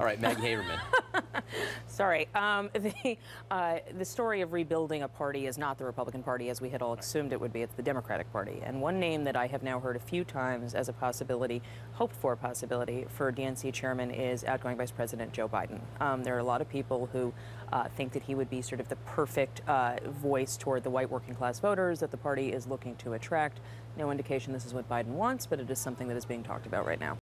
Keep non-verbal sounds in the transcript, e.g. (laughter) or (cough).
All right, Maggie Haberman. (laughs) Sorry. Um, (laughs) the, uh, the story of rebuilding a party is not the Republican Party as we had all assumed it would be. It's the Democratic Party. And one name that I have now heard a few times as a possibility, hoped for possibility, for DNC chairman is outgoing Vice President Joe Biden. Um, there are a lot of people who uh, think that he would be sort of the perfect uh, voice toward the white working class voters that the party is looking to attract. No indication this is what Biden wants, but it is something that is being talked about right now.